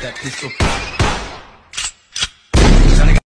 that pistol pop.